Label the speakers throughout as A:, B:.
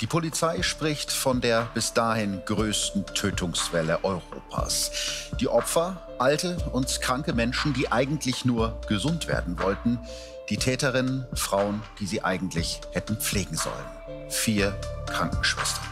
A: Die Polizei spricht von der bis dahin größten Tötungswelle Europas. Die Opfer, alte und kranke Menschen, die eigentlich nur gesund werden wollten. Die Täterinnen, Frauen, die sie eigentlich hätten pflegen sollen. Vier Krankenschwestern.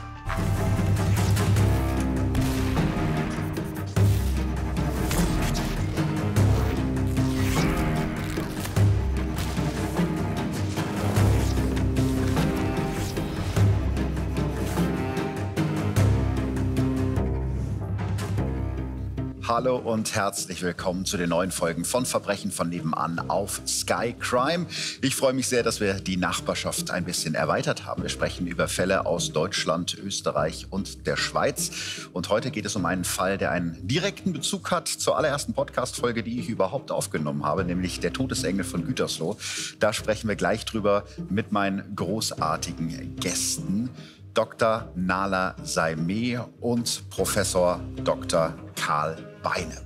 A: Hallo und herzlich willkommen zu den neuen Folgen von Verbrechen von nebenan auf Sky Crime. Ich freue mich sehr, dass wir die Nachbarschaft ein bisschen erweitert haben. Wir sprechen über Fälle aus Deutschland, Österreich und der Schweiz. Und heute geht es um einen Fall, der einen direkten Bezug hat zur allerersten Podcast-Folge, die ich überhaupt aufgenommen habe, nämlich der Todesengel von Gütersloh. Da sprechen wir gleich drüber mit meinen großartigen Gästen. Dr. Nala Saime und Professor Dr. Karl Beine.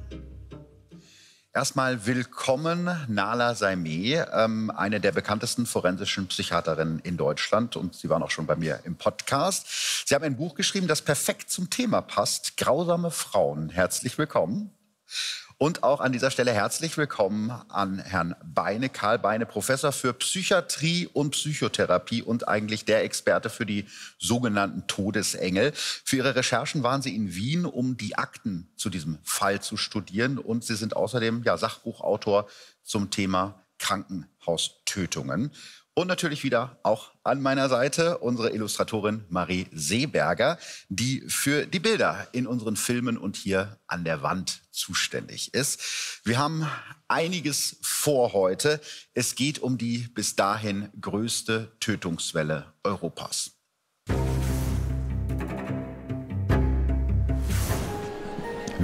A: Erstmal willkommen, Nala Saime, ähm, eine der bekanntesten forensischen Psychiaterinnen in Deutschland. Und Sie waren auch schon bei mir im Podcast. Sie haben ein Buch geschrieben, das perfekt zum Thema passt. Grausame Frauen. Herzlich willkommen. Und auch an dieser Stelle herzlich willkommen an Herrn Beine, Karl Beine, Professor für Psychiatrie und Psychotherapie und eigentlich der Experte für die sogenannten Todesengel. Für Ihre Recherchen waren Sie in Wien, um die Akten zu diesem Fall zu studieren. Und Sie sind außerdem ja, Sachbuchautor zum Thema Krankenhaustötungen. Und natürlich wieder auch an meiner Seite unsere Illustratorin Marie Seeberger, die für die Bilder in unseren Filmen und hier an der Wand zuständig ist. Wir haben einiges vor heute. Es geht um die bis dahin größte Tötungswelle Europas.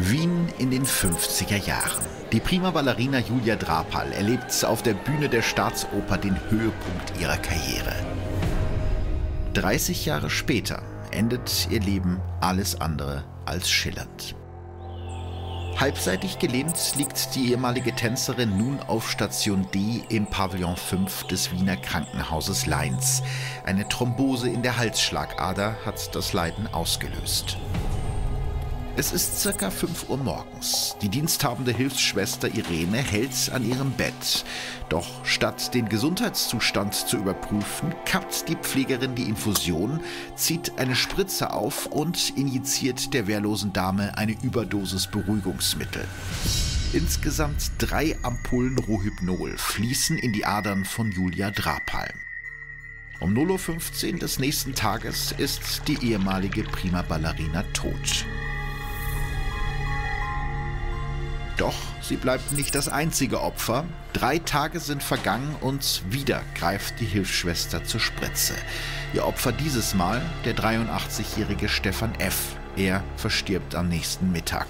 A: Wien in den 50er Jahren. Die prima Ballerina Julia Drapal erlebt auf der Bühne der Staatsoper den Höhepunkt ihrer Karriere. 30 Jahre später endet ihr Leben alles andere als schillernd. Halbseitig gelähmt liegt die ehemalige Tänzerin nun auf Station D im Pavillon 5 des Wiener Krankenhauses Leins. Eine Thrombose in der Halsschlagader hat das Leiden ausgelöst. Es ist circa 5 Uhr morgens. Die diensthabende Hilfsschwester Irene hält an ihrem Bett. Doch statt den Gesundheitszustand zu überprüfen, kappt die Pflegerin die Infusion, zieht eine Spritze auf und injiziert der wehrlosen Dame eine Überdosis Beruhigungsmittel. Insgesamt drei Ampullen Rohypnol fließen in die Adern von Julia Drapal. Um 0.15 Uhr des nächsten Tages ist die ehemalige Prima Ballerina tot. Doch sie bleibt nicht das einzige Opfer. Drei Tage sind vergangen und wieder greift die Hilfsschwester zur Spritze. Ihr Opfer dieses Mal der 83-jährige Stefan F. Er verstirbt am nächsten Mittag.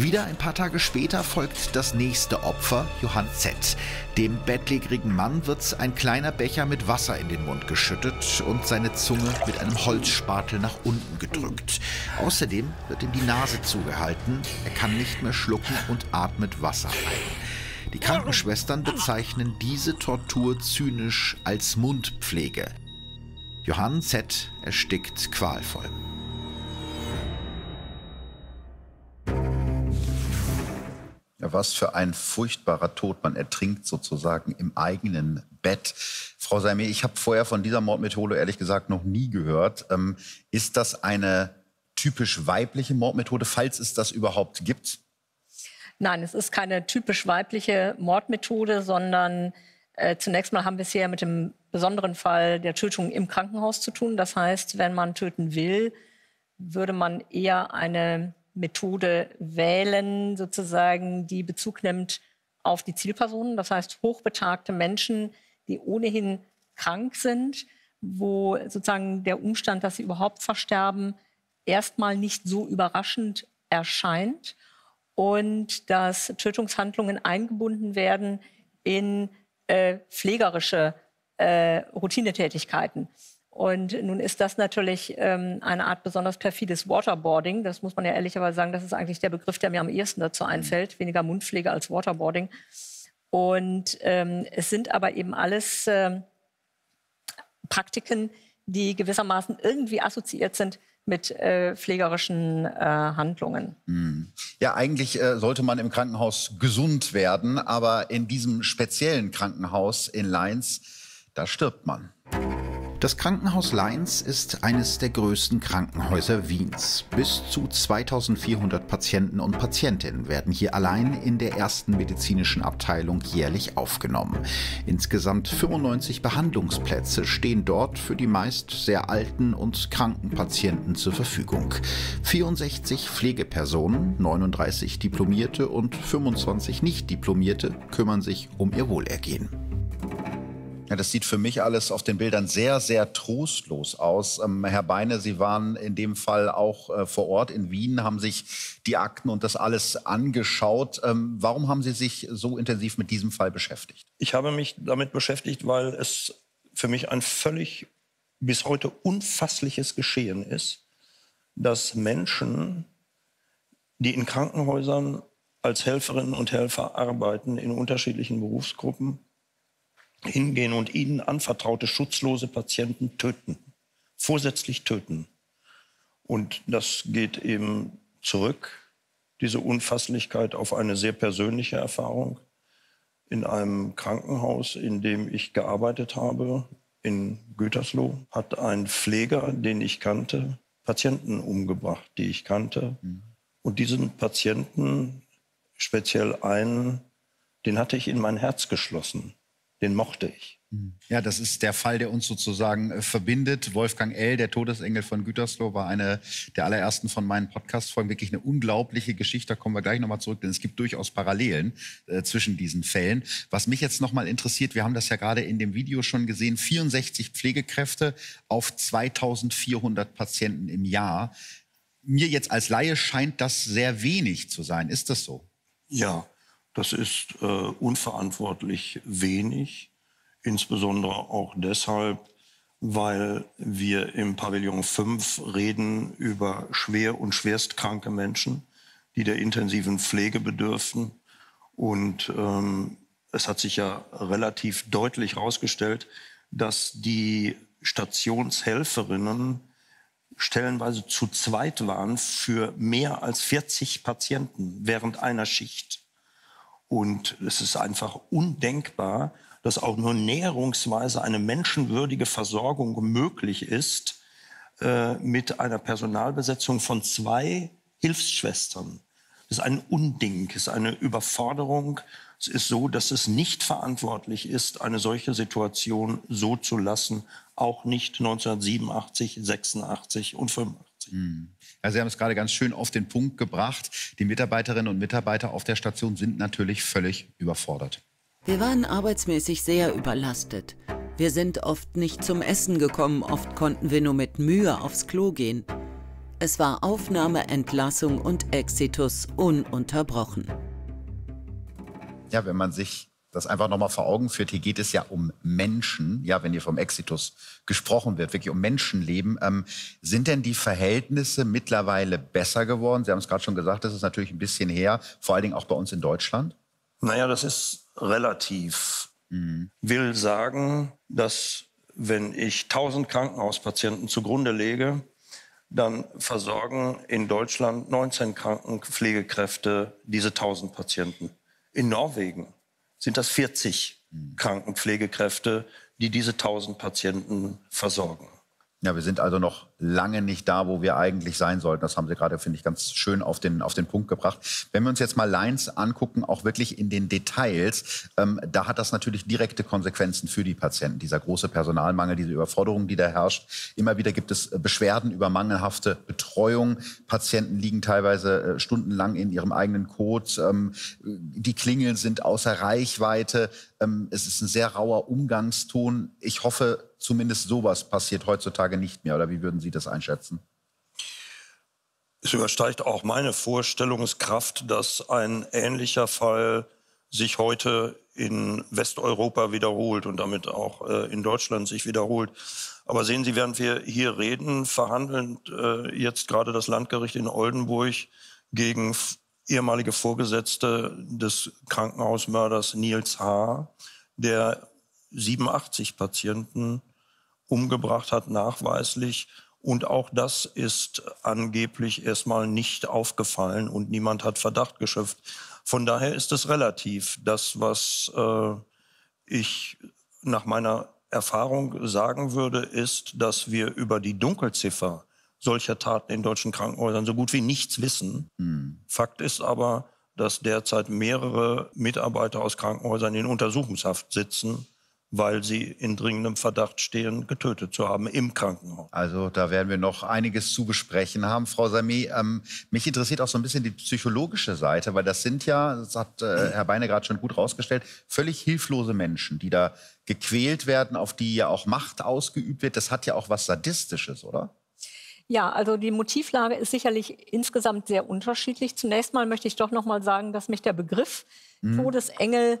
A: Wieder ein paar Tage später folgt das nächste Opfer, Johann Z. Dem bettlägerigen Mann wird ein kleiner Becher mit Wasser in den Mund geschüttet und seine Zunge mit einem Holzspatel nach unten gedrückt. Außerdem wird ihm die Nase zugehalten, er kann nicht mehr schlucken und atmet Wasser ein. Die Krankenschwestern bezeichnen diese Tortur zynisch als Mundpflege. Johann Z. erstickt qualvoll. Ja, was für ein furchtbarer Tod. Man ertrinkt sozusagen im eigenen Bett. Frau Seime, ich habe vorher von dieser Mordmethode ehrlich gesagt noch nie gehört. Ähm, ist das eine typisch weibliche Mordmethode, falls es das überhaupt gibt?
B: Nein, es ist keine typisch weibliche Mordmethode, sondern äh, zunächst mal haben wir es hier mit dem besonderen Fall der Tötung im Krankenhaus zu tun. Das heißt, wenn man töten will, würde man eher eine Methode wählen, sozusagen, die Bezug nimmt auf die Zielpersonen, das heißt hochbetagte Menschen, die ohnehin krank sind, wo sozusagen der Umstand, dass sie überhaupt versterben, erstmal nicht so überraschend erscheint und dass Tötungshandlungen eingebunden werden in äh, pflegerische äh, Routinetätigkeiten. Und nun ist das natürlich ähm, eine Art besonders perfides Waterboarding. Das muss man ja ehrlicherweise sagen, das ist eigentlich der Begriff, der mir am ehesten dazu mhm. einfällt. Weniger Mundpflege als Waterboarding. Und ähm, es sind aber eben alles äh, Praktiken, die gewissermaßen irgendwie assoziiert sind mit äh, pflegerischen äh, Handlungen.
A: Hm. Ja, eigentlich äh, sollte man im Krankenhaus gesund werden, aber in diesem speziellen Krankenhaus in Leins, da stirbt man.
C: Das Krankenhaus Leins ist eines der größten Krankenhäuser Wiens. Bis zu 2400 Patienten und Patientinnen werden hier allein in der ersten medizinischen Abteilung jährlich aufgenommen. Insgesamt 95 Behandlungsplätze stehen dort für die meist sehr alten und kranken Patienten zur Verfügung. 64 Pflegepersonen, 39 Diplomierte und 25 Nicht-Diplomierte kümmern sich um ihr Wohlergehen.
A: Ja, das sieht für mich alles auf den Bildern sehr, sehr trostlos aus. Ähm, Herr Beine, Sie waren in dem Fall auch äh, vor Ort in Wien, haben sich die Akten und das alles angeschaut. Ähm, warum haben Sie sich so intensiv mit diesem Fall beschäftigt?
D: Ich habe mich damit beschäftigt, weil es für mich ein völlig bis heute unfassliches Geschehen ist, dass Menschen, die in Krankenhäusern als Helferinnen und Helfer arbeiten, in unterschiedlichen Berufsgruppen, hingehen und ihnen anvertraute schutzlose Patienten töten, vorsätzlich töten. Und das geht eben zurück, diese Unfasslichkeit, auf eine sehr persönliche Erfahrung in einem Krankenhaus, in dem ich gearbeitet habe, in Gütersloh, hat ein Pfleger, den ich kannte, Patienten umgebracht, die ich kannte. Mhm. Und diesen Patienten, speziell einen, den hatte ich in mein Herz geschlossen den mochte ich.
A: Hm. Ja, das ist der Fall, der uns sozusagen äh, verbindet. Wolfgang L., der Todesengel von Gütersloh, war eine der allerersten von meinen Podcast-Folgen. Wirklich eine unglaubliche Geschichte. Da kommen wir gleich nochmal zurück, denn es gibt durchaus Parallelen äh, zwischen diesen Fällen. Was mich jetzt nochmal interessiert, wir haben das ja gerade in dem Video schon gesehen, 64 Pflegekräfte auf 2400 Patienten im Jahr. Mir jetzt als Laie scheint das sehr wenig zu sein. Ist das so?
D: Ja, das ist äh, unverantwortlich wenig, insbesondere auch deshalb, weil wir im Pavillon 5 reden über schwer und schwerstkranke Menschen, die der intensiven Pflege bedürfen. Und ähm, es hat sich ja relativ deutlich herausgestellt, dass die Stationshelferinnen stellenweise zu zweit waren für mehr als 40 Patienten während einer Schicht. Und es ist einfach undenkbar, dass auch nur näherungsweise eine menschenwürdige Versorgung möglich ist äh, mit einer Personalbesetzung von zwei Hilfsschwestern. Das ist ein Unding, ist eine Überforderung. Es ist so, dass es nicht verantwortlich ist, eine solche Situation so zu lassen, auch nicht 1987, 86 und 85. Mhm.
A: Ja, Sie haben es gerade ganz schön auf den Punkt gebracht. Die Mitarbeiterinnen und Mitarbeiter auf der Station sind natürlich völlig überfordert.
E: Wir waren arbeitsmäßig sehr überlastet. Wir sind oft nicht zum Essen gekommen, oft konnten wir nur mit Mühe aufs Klo gehen. Es war Aufnahme, Entlassung und Exitus ununterbrochen.
A: Ja, wenn man sich das einfach nochmal vor Augen führt, hier geht es ja um Menschen, ja, wenn hier vom Exitus gesprochen wird, wirklich um Menschenleben. Ähm, sind denn die Verhältnisse mittlerweile besser geworden? Sie haben es gerade schon gesagt, das ist natürlich ein bisschen her, vor allen Dingen auch bei uns in Deutschland.
D: Naja, das ist relativ. Mhm. Will sagen, dass wenn ich 1000 Krankenhauspatienten zugrunde lege, dann versorgen in Deutschland 19 Krankenpflegekräfte diese 1000 Patienten. In Norwegen sind das 40 Krankenpflegekräfte, die diese 1000 Patienten versorgen.
A: Ja, wir sind also noch lange nicht da, wo wir eigentlich sein sollten. Das haben Sie gerade, finde ich, ganz schön auf den, auf den Punkt gebracht. Wenn wir uns jetzt mal Lines angucken, auch wirklich in den Details, ähm, da hat das natürlich direkte Konsequenzen für die Patienten. Dieser große Personalmangel, diese Überforderung, die da herrscht. Immer wieder gibt es Beschwerden über mangelhafte Betreuung. Patienten liegen teilweise äh, stundenlang in ihrem eigenen Code. Ähm, die Klingeln sind außer Reichweite. Ähm, es ist ein sehr rauer Umgangston. Ich hoffe, zumindest sowas passiert heutzutage nicht mehr. Oder wie würden Sie das einschätzen?
D: Es übersteigt auch meine Vorstellungskraft, dass ein ähnlicher Fall sich heute in Westeuropa wiederholt und damit auch äh, in Deutschland sich wiederholt. Aber sehen Sie, während wir hier reden, verhandeln äh, jetzt gerade das Landgericht in Oldenburg gegen ehemalige Vorgesetzte des Krankenhausmörders Nils H., der 87 Patienten umgebracht hat, nachweislich. Und auch das ist angeblich erstmal nicht aufgefallen und niemand hat Verdacht geschöpft. Von daher ist es relativ. Das, was äh, ich nach meiner Erfahrung sagen würde, ist, dass wir über die Dunkelziffer solcher Taten in deutschen Krankenhäusern so gut wie nichts wissen. Mhm. Fakt ist aber, dass derzeit mehrere Mitarbeiter aus Krankenhäusern in Untersuchungshaft sitzen weil sie in dringendem Verdacht stehen, getötet zu haben im Krankenhaus.
A: Also da werden wir noch einiges zu besprechen haben, Frau Sami. Ähm, mich interessiert auch so ein bisschen die psychologische Seite, weil das sind ja, das hat äh, Herr Beine gerade schon gut rausgestellt, völlig hilflose Menschen, die da gequält werden, auf die ja auch Macht ausgeübt wird. Das hat ja auch was Sadistisches, oder?
B: Ja, also die Motivlage ist sicherlich insgesamt sehr unterschiedlich. Zunächst mal möchte ich doch noch mal sagen, dass mich der Begriff mhm. Todesengel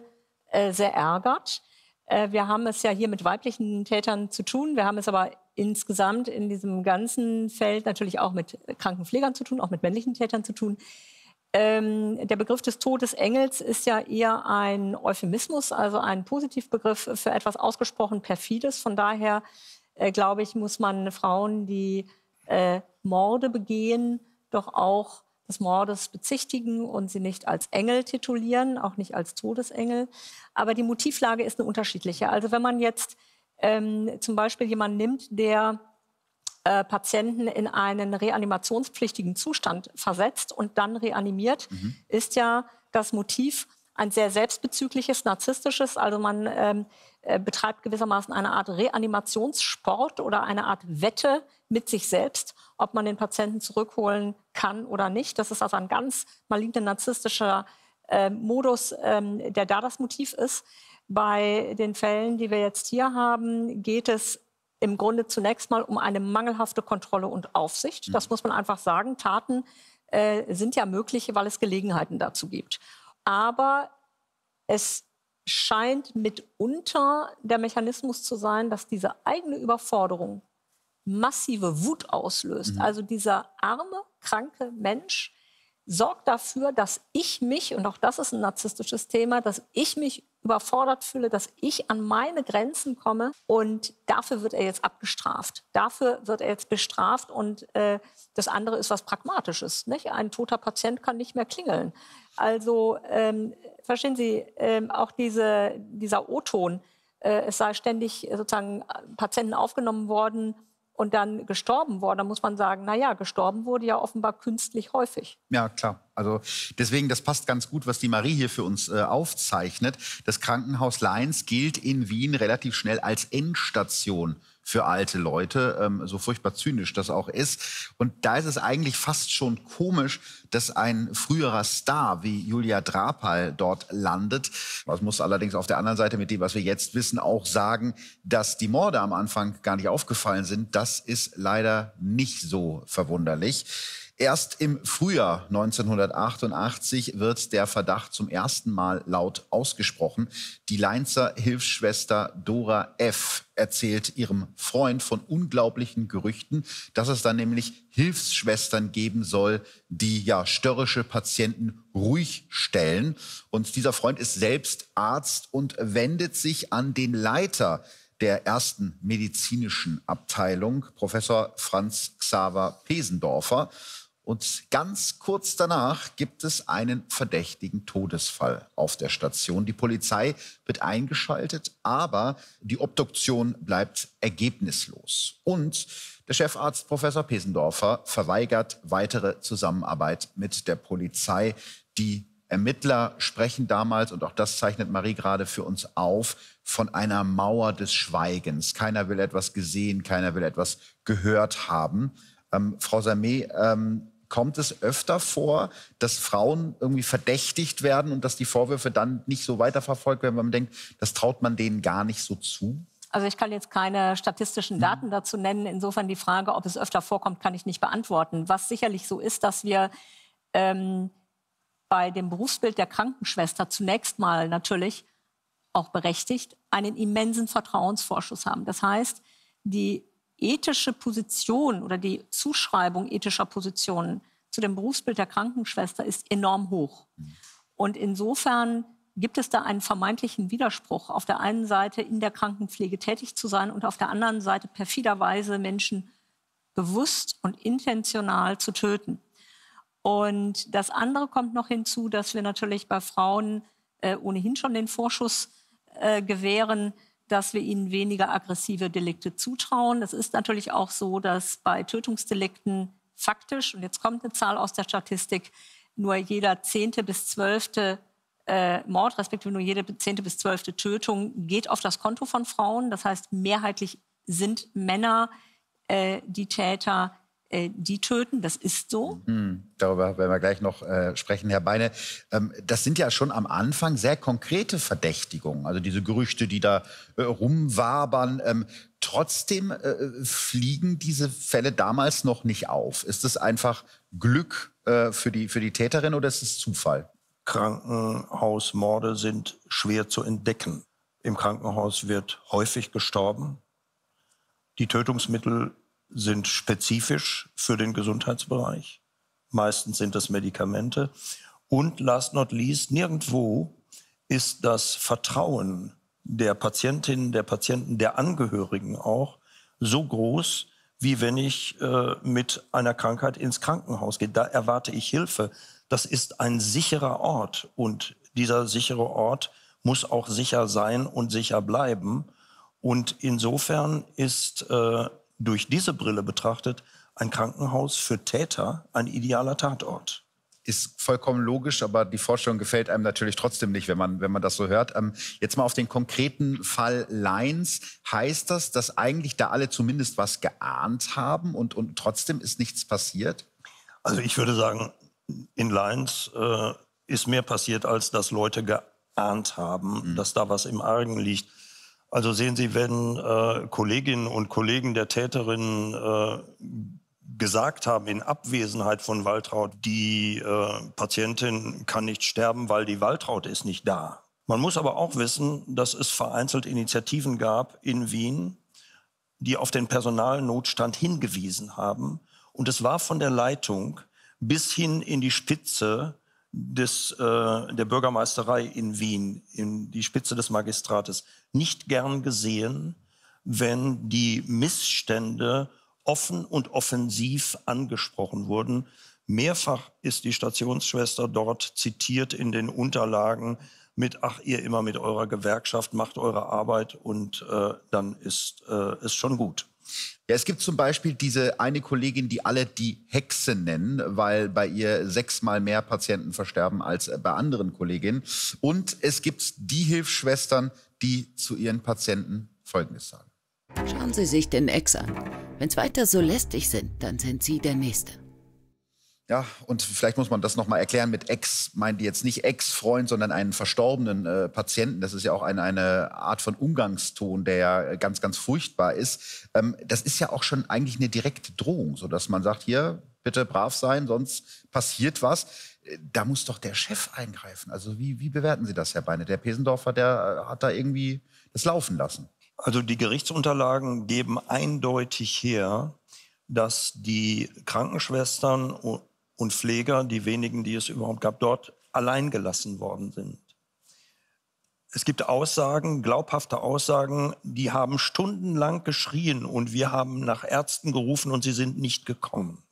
B: äh, sehr ärgert. Äh, wir haben es ja hier mit weiblichen Tätern zu tun. Wir haben es aber insgesamt in diesem ganzen Feld natürlich auch mit Krankenpflegern zu tun, auch mit männlichen Tätern zu tun. Ähm, der Begriff des Todesengels ist ja eher ein Euphemismus, also ein Positivbegriff für etwas ausgesprochen perfides. Von daher, äh, glaube ich, muss man Frauen, die äh, Morde begehen, doch auch des Mordes bezichtigen und sie nicht als Engel titulieren, auch nicht als Todesengel. Aber die Motivlage ist eine unterschiedliche. Also wenn man jetzt ähm, zum Beispiel jemanden nimmt, der äh, Patienten in einen reanimationspflichtigen Zustand versetzt und dann reanimiert, mhm. ist ja das Motiv ein sehr selbstbezügliches, narzisstisches. Also man ähm, äh, betreibt gewissermaßen eine Art Reanimationssport oder eine Art Wette mit sich selbst, ob man den Patienten zurückholen kann oder nicht. Das ist also ein ganz maligner narzisstischer äh, Modus, ähm, der da das Motiv ist. Bei den Fällen, die wir jetzt hier haben, geht es im Grunde zunächst mal um eine mangelhafte Kontrolle und Aufsicht. Das mhm. muss man einfach sagen. Taten äh, sind ja möglich, weil es Gelegenheiten dazu gibt. Aber es scheint mitunter der Mechanismus zu sein, dass diese eigene Überforderung massive Wut auslöst. Mhm. Also dieser arme, kranke Mensch sorgt dafür, dass ich mich, und auch das ist ein narzisstisches Thema, dass ich mich überfordert fühle, dass ich an meine Grenzen komme und dafür wird er jetzt abgestraft. Dafür wird er jetzt bestraft und äh, das andere ist was Pragmatisches. Nicht? Ein toter Patient kann nicht mehr klingeln. Also ähm, verstehen Sie, ähm, auch diese, dieser O-Ton, äh, es sei ständig sozusagen Patienten aufgenommen worden, und dann gestorben worden, dann muss man sagen, na ja, gestorben wurde ja offenbar künstlich häufig.
A: Ja, klar. Also deswegen, das passt ganz gut, was die Marie hier für uns äh, aufzeichnet. Das Krankenhaus Leins gilt in Wien relativ schnell als Endstation für alte Leute, ähm, so furchtbar zynisch das auch ist. Und da ist es eigentlich fast schon komisch, dass ein früherer Star wie Julia Drapal dort landet. Man muss allerdings auf der anderen Seite mit dem, was wir jetzt wissen, auch sagen, dass die Morde am Anfang gar nicht aufgefallen sind. Das ist leider nicht so verwunderlich. Erst im Frühjahr 1988 wird der Verdacht zum ersten Mal laut ausgesprochen. Die Leinzer Hilfsschwester Dora F. erzählt ihrem Freund von unglaublichen Gerüchten, dass es dann nämlich Hilfsschwestern geben soll, die ja störrische Patienten ruhig stellen. Und dieser Freund ist selbst Arzt und wendet sich an den Leiter der ersten medizinischen Abteilung, Professor Franz Xaver Pesendorfer. Und ganz kurz danach gibt es einen verdächtigen Todesfall auf der Station. Die Polizei wird eingeschaltet, aber die Obduktion bleibt ergebnislos. Und der Chefarzt Professor Pesendorfer verweigert weitere Zusammenarbeit mit der Polizei. Die Ermittler sprechen damals, und auch das zeichnet Marie gerade für uns auf, von einer Mauer des Schweigens. Keiner will etwas gesehen, keiner will etwas gehört haben. Ähm, Frau Samé, ähm, kommt es öfter vor, dass Frauen irgendwie verdächtigt werden und dass die Vorwürfe dann nicht so weiterverfolgt werden, weil man denkt, das traut man denen gar nicht so zu?
B: Also ich kann jetzt keine statistischen mhm. Daten dazu nennen. Insofern die Frage, ob es öfter vorkommt, kann ich nicht beantworten. Was sicherlich so ist, dass wir ähm, bei dem Berufsbild der Krankenschwester zunächst mal natürlich auch berechtigt einen immensen Vertrauensvorschuss haben. Das heißt, die ethische Position oder die Zuschreibung ethischer Positionen zu dem Berufsbild der Krankenschwester ist enorm hoch. Und insofern gibt es da einen vermeintlichen Widerspruch, auf der einen Seite in der Krankenpflege tätig zu sein und auf der anderen Seite perfiderweise Menschen bewusst und intentional zu töten. Und das andere kommt noch hinzu, dass wir natürlich bei Frauen äh, ohnehin schon den Vorschuss äh, gewähren, dass wir ihnen weniger aggressive Delikte zutrauen. Es ist natürlich auch so, dass bei Tötungsdelikten faktisch, und jetzt kommt eine Zahl aus der Statistik, nur jeder zehnte bis zwölfte äh, Mord, respektive nur jede zehnte bis zwölfte Tötung geht auf das Konto von Frauen. Das heißt, mehrheitlich sind Männer äh, die Täter, äh, die töten. Das ist so.
A: Mhm, darüber werden wir gleich noch äh, sprechen, Herr Beine. Ähm, das sind ja schon am Anfang sehr konkrete Verdächtigungen. Also diese Gerüchte, die da äh, rumwabern. Ähm, trotzdem äh, fliegen diese Fälle damals noch nicht auf. Ist es einfach Glück äh, für, die, für die Täterin oder ist es Zufall?
D: Krankenhausmorde sind schwer zu entdecken. Im Krankenhaus wird häufig gestorben. Die Tötungsmittel sind spezifisch für den Gesundheitsbereich. Meistens sind das Medikamente. Und last not least, nirgendwo ist das Vertrauen der Patientinnen, der Patienten, der Angehörigen auch so groß, wie wenn ich äh, mit einer Krankheit ins Krankenhaus gehe. Da erwarte ich Hilfe. Das ist ein sicherer Ort und dieser sichere Ort muss auch sicher sein und sicher bleiben. Und insofern ist äh, durch diese Brille betrachtet ein Krankenhaus für Täter ein idealer Tatort.
A: Ist vollkommen logisch, aber die Vorstellung gefällt einem natürlich trotzdem nicht, wenn man, wenn man das so hört. Ähm, jetzt mal auf den konkreten Fall Lines. Heißt das, dass eigentlich da alle zumindest was geahnt haben und, und trotzdem ist nichts passiert?
D: Also ich würde sagen, in Lines äh, ist mehr passiert, als dass Leute geahnt haben, mhm. dass da was im Argen liegt. Also sehen Sie, wenn äh, Kolleginnen und Kollegen der Täterin äh, gesagt haben, in Abwesenheit von Waltraud, die äh, Patientin kann nicht sterben, weil die Waltraud ist nicht da. Man muss aber auch wissen, dass es vereinzelt Initiativen gab in Wien, die auf den Personalnotstand hingewiesen haben. Und es war von der Leitung bis hin in die Spitze des, äh, der Bürgermeisterei in Wien, in die Spitze des Magistrates, nicht gern gesehen, wenn die Missstände offen und offensiv angesprochen wurden. Mehrfach ist die Stationsschwester dort zitiert in den Unterlagen mit, ach, ihr immer mit eurer Gewerkschaft macht eure Arbeit und äh, dann ist äh, es schon gut.
A: Ja, es gibt zum Beispiel diese eine Kollegin, die alle die Hexe nennen, weil bei ihr sechsmal mehr Patienten versterben als bei anderen Kolleginnen. Und es gibt die Hilfsschwestern, die zu ihren Patienten Folgendes sagen.
E: Schauen Sie sich den Ex an. Wenn es weiter so lästig sind, dann sind Sie der Nächste.
A: Ja, und vielleicht muss man das nochmal erklären. Mit Ex meint jetzt nicht Ex-Freund, sondern einen verstorbenen äh, Patienten. Das ist ja auch eine, eine Art von Umgangston, der ja ganz, ganz furchtbar ist. Ähm, das ist ja auch schon eigentlich eine direkte Drohung, sodass man sagt, hier, bitte brav sein, sonst passiert was. Äh, da muss doch der Chef eingreifen. Also wie, wie bewerten Sie das, Herr Beine? Der Pesendorfer, der äh, hat da irgendwie das laufen lassen.
D: Also die Gerichtsunterlagen geben eindeutig her, dass die Krankenschwestern und Pfleger, die wenigen, die es überhaupt gab, dort allein gelassen worden sind. Es gibt Aussagen, glaubhafte Aussagen, die haben stundenlang geschrien und wir haben nach Ärzten gerufen und sie sind nicht gekommen.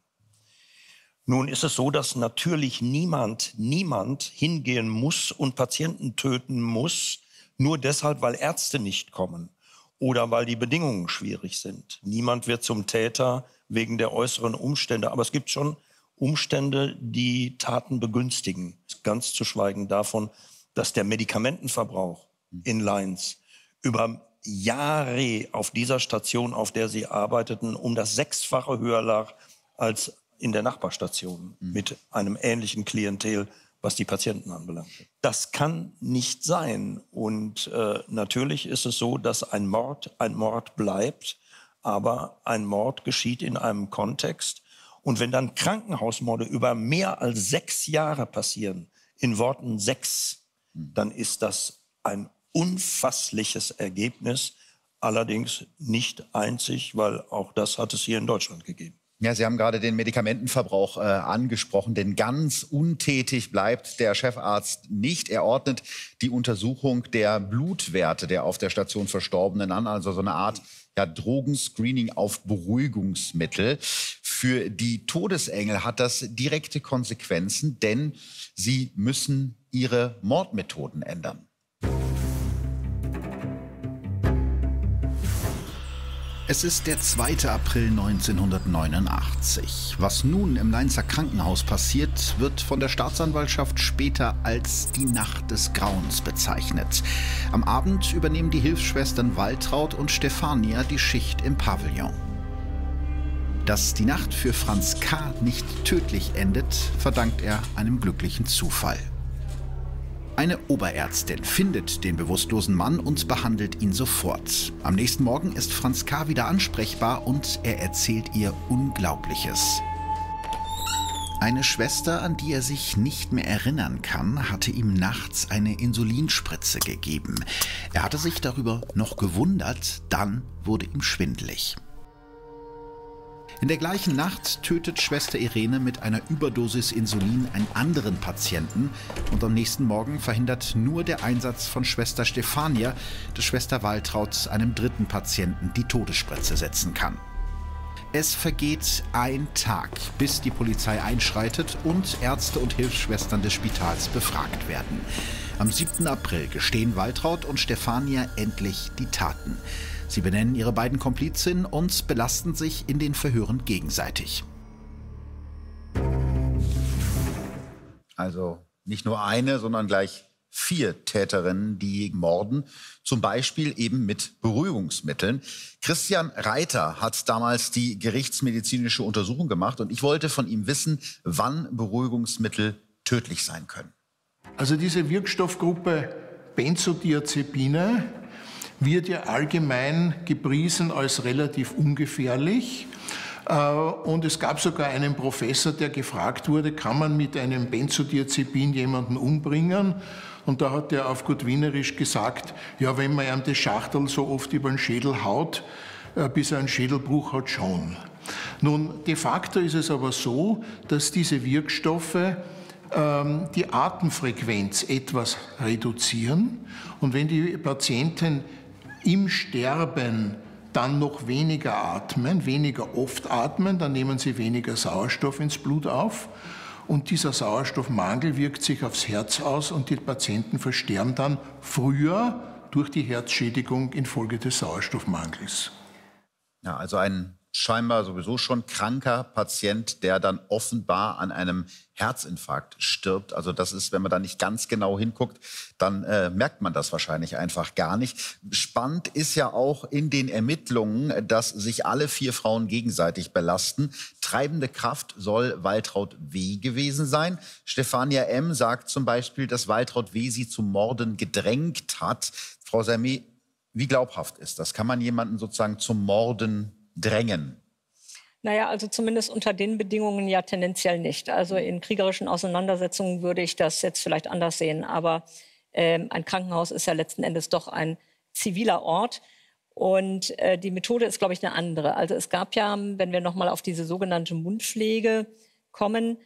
D: Nun ist es so, dass natürlich niemand, niemand hingehen muss und Patienten töten muss, nur deshalb, weil Ärzte nicht kommen oder weil die Bedingungen schwierig sind. Niemand wird zum Täter wegen der äußeren Umstände. Aber es gibt schon Umstände, die Taten begünstigen. Ganz zu schweigen davon, dass der Medikamentenverbrauch in Lines über Jahre auf dieser Station, auf der sie arbeiteten, um das Sechsfache höher lag als in der Nachbarstation mhm. mit einem ähnlichen Klientel, was die Patienten anbelangt. Das kann nicht sein. Und äh, natürlich ist es so, dass ein Mord ein Mord bleibt, aber ein Mord geschieht in einem Kontext, und wenn dann Krankenhausmorde über mehr als sechs Jahre passieren, in Worten sechs, dann ist das ein unfassliches Ergebnis, allerdings nicht einzig, weil auch das hat es hier in Deutschland gegeben.
A: Ja, Sie haben gerade den Medikamentenverbrauch äh, angesprochen, denn ganz untätig bleibt der Chefarzt nicht. Er ordnet die Untersuchung der Blutwerte der auf der Station Verstorbenen an, also so eine Art ja, Drogenscreening auf Beruhigungsmittel. Für die Todesengel hat das direkte Konsequenzen, denn sie müssen ihre Mordmethoden ändern.
C: Es ist der 2. April 1989. Was nun im Leinzer Krankenhaus passiert, wird von der Staatsanwaltschaft später als die Nacht des Grauens bezeichnet. Am Abend übernehmen die Hilfsschwestern Waltraud und Stefania die Schicht im Pavillon. Dass die Nacht für Franz K. nicht tödlich endet, verdankt er einem glücklichen Zufall. Eine Oberärztin findet den bewusstlosen Mann und behandelt ihn sofort. Am nächsten Morgen ist Franz K. wieder ansprechbar und er erzählt ihr Unglaubliches. Eine Schwester, an die er sich nicht mehr erinnern kann, hatte ihm nachts eine Insulinspritze gegeben. Er hatte sich darüber noch gewundert, dann wurde ihm schwindlig. In der gleichen Nacht tötet Schwester Irene mit einer Überdosis Insulin einen anderen Patienten und am nächsten Morgen verhindert nur der Einsatz von Schwester Stefania, dass Schwester Waltraud einem dritten Patienten die Todesspritze setzen kann. Es vergeht ein Tag, bis die Polizei einschreitet und Ärzte und Hilfsschwestern des Spitals befragt werden. Am 7. April gestehen Waltraud und Stefania endlich die Taten. Sie benennen ihre beiden Komplizinnen und belasten sich in den Verhören gegenseitig.
A: Also nicht nur eine, sondern gleich vier Täterinnen, die morden, zum Beispiel eben mit Beruhigungsmitteln. Christian Reiter hat damals die gerichtsmedizinische Untersuchung gemacht und ich wollte von ihm wissen, wann Beruhigungsmittel tödlich sein können.
F: Also diese Wirkstoffgruppe Benzodiazepine wird ja allgemein gepriesen als relativ ungefährlich. Äh, und es gab sogar einen Professor, der gefragt wurde, kann man mit einem Benzodiazepin jemanden umbringen? Und da hat er auf gut Wienerisch gesagt, ja, wenn man ihm das Schachtel so oft über den Schädel haut, äh, bis er einen Schädelbruch hat, schon. Nun, de facto ist es aber so, dass diese Wirkstoffe ähm, die Atemfrequenz etwas reduzieren. Und wenn die Patienten im Sterben dann noch weniger atmen, weniger oft atmen, dann nehmen sie weniger Sauerstoff ins Blut auf. Und dieser Sauerstoffmangel wirkt sich aufs Herz aus und die Patienten versterben dann früher durch die Herzschädigung infolge des Sauerstoffmangels.
A: Ja, also ein scheinbar sowieso schon kranker Patient, der dann offenbar an einem Herzinfarkt stirbt. Also das ist, wenn man da nicht ganz genau hinguckt, dann äh, merkt man das wahrscheinlich einfach gar nicht. Spannend ist ja auch in den Ermittlungen, dass sich alle vier Frauen gegenseitig belasten. Treibende Kraft soll Waltraud W. gewesen sein. Stefania M. sagt zum Beispiel, dass Waltraud W. sie zum Morden gedrängt hat. Frau Sermet, wie glaubhaft ist das? Kann man jemanden sozusagen zum Morden drängen?
B: Naja, also zumindest unter den Bedingungen ja tendenziell nicht. Also in kriegerischen Auseinandersetzungen würde ich das jetzt vielleicht anders sehen. Aber ähm, ein Krankenhaus ist ja letzten Endes doch ein ziviler Ort. Und äh, die Methode ist, glaube ich, eine andere. Also es gab ja, wenn wir nochmal auf diese sogenannte Mundpflege kommen,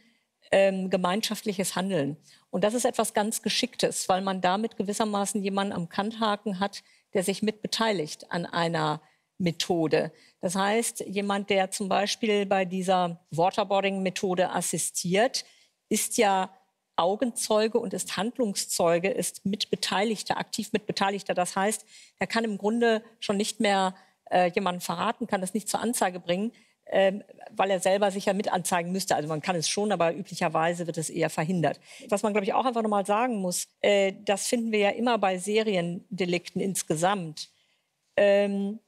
B: ähm, gemeinschaftliches Handeln. Und das ist etwas ganz Geschicktes, weil man damit gewissermaßen jemanden am Kanthaken hat, der sich mit beteiligt an einer Methode. Das heißt, jemand, der zum Beispiel bei dieser Waterboarding-Methode assistiert, ist ja Augenzeuge und ist Handlungszeuge, ist Mitbeteiligter, aktiv Mitbeteiligter. Das heißt, er kann im Grunde schon nicht mehr äh, jemanden verraten, kann das nicht zur Anzeige bringen, äh, weil er selber sich ja mit anzeigen müsste. Also man kann es schon, aber üblicherweise wird es eher verhindert. Was man, glaube ich, auch einfach nochmal sagen muss, äh, das finden wir ja immer bei Seriendelikten insgesamt. Ähm,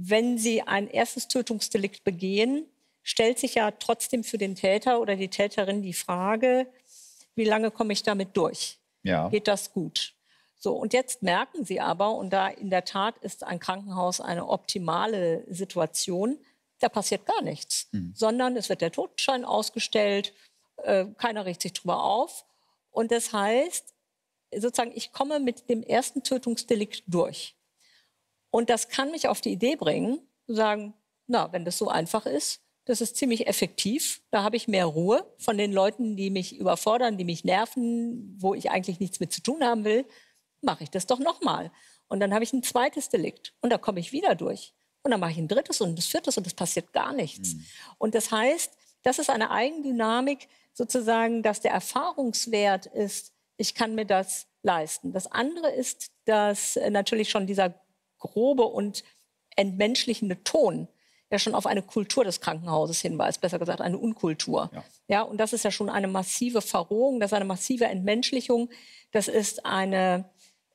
B: wenn sie ein erstes Tötungsdelikt begehen, stellt sich ja trotzdem für den Täter oder die Täterin die Frage, wie lange komme ich damit durch? Ja. Geht das gut? So, und jetzt merken sie aber, und da in der Tat ist ein Krankenhaus eine optimale Situation, da passiert gar nichts, mhm. sondern es wird der Totenschein ausgestellt, äh, keiner richtet sich drüber auf. Und das heißt, sozusagen, ich komme mit dem ersten Tötungsdelikt durch. Und das kann mich auf die Idee bringen, zu sagen, na, wenn das so einfach ist, Das ist ziemlich effektiv. Da habe ich mehr Ruhe von den Leuten, die mich überfordern, die mich nerven, wo ich eigentlich nichts mit zu tun haben will. Mache ich das doch nochmal. Und dann habe ich ein zweites Delikt und da komme ich wieder durch. Und dann mache ich ein drittes und ein viertes und es passiert gar nichts. Mhm. Und das heißt, das ist eine Eigendynamik sozusagen, dass der Erfahrungswert ist, ich kann mir das leisten. Das andere ist, dass äh, natürlich schon dieser grobe und entmenschlichende Ton ja schon auf eine Kultur des Krankenhauses hinweist, besser gesagt eine Unkultur. Ja. ja, und das ist ja schon eine massive Verrohung, das ist eine massive Entmenschlichung, das ist eine,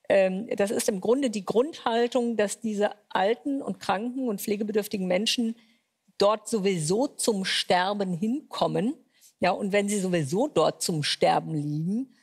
B: ähm, das ist im Grunde die Grundhaltung, dass diese alten und kranken und pflegebedürftigen Menschen dort sowieso zum Sterben hinkommen. Ja, und wenn sie sowieso dort zum Sterben liegen,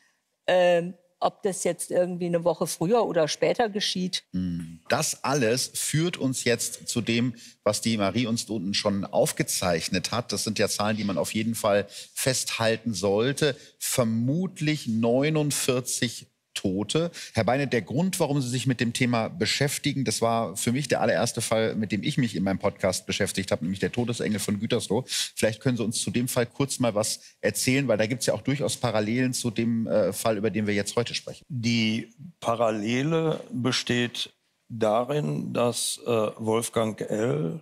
B: äh, ob das jetzt irgendwie eine Woche früher oder später geschieht.
A: Hm. Das alles führt uns jetzt zu dem, was die Marie uns unten schon aufgezeichnet hat. Das sind ja Zahlen, die man auf jeden Fall festhalten sollte. Vermutlich 49 Tote. Herr Beine, der Grund, warum Sie sich mit dem Thema beschäftigen, das war für mich der allererste Fall, mit dem ich mich in meinem Podcast beschäftigt habe, nämlich der Todesengel von Gütersloh. Vielleicht können Sie uns zu dem Fall kurz mal was erzählen, weil da gibt es ja auch durchaus Parallelen zu dem äh, Fall, über den wir jetzt heute sprechen.
D: Die Parallele besteht darin, dass äh, Wolfgang L.